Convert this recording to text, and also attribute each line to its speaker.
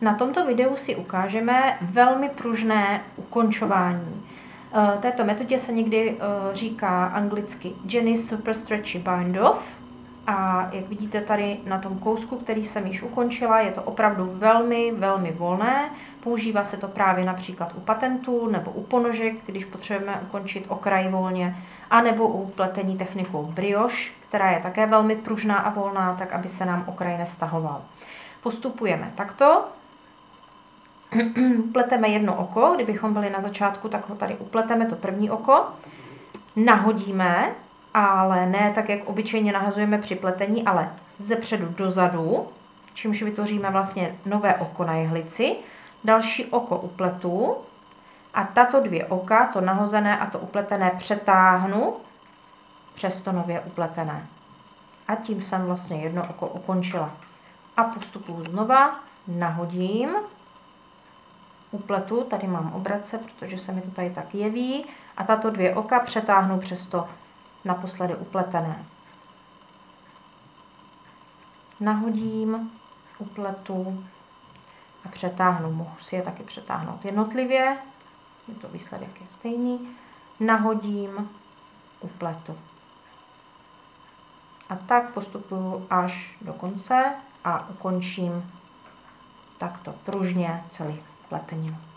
Speaker 1: Na tomto videu si ukážeme velmi pružné ukončování. Eh, této metodě se někdy eh, říká anglicky Jenny Super Stretchy Bind Off a jak vidíte tady na tom kousku, který jsem již ukončila, je to opravdu velmi, velmi volné. Používá se to právě například u patentů nebo u ponožek, když potřebujeme ukončit okraj volně, anebo u pletení technikou brioche, která je také velmi pružná a volná, tak aby se nám okraj nestahoval. Postupujeme takto. Pleteme jedno oko, kdybychom byli na začátku, tak ho tady upleteme to první oko. Nahodíme ale ne tak, jak obyčejně nahazujeme při pletení, ale ze předu dozadu, čímž vytvoříme vlastně nové oko na jehlici, další oko upletu a tato dvě oka, to nahozené a to upletené, přetáhnu přes to nově upletené. A tím jsem vlastně jedno oko ukončila. A postupuju znova, nahodím, upletu, tady mám obrace, protože se mi to tady tak jeví, a tato dvě oka přetáhnu přes to naposledy upletené. Nahodím, upletu a přetáhnu. Mohu si je taky přetáhnout jednotlivě, je to výsledek je stejný. Nahodím, upletu. A tak postupuju až do konce a ukončím takto pružně celý Платонин.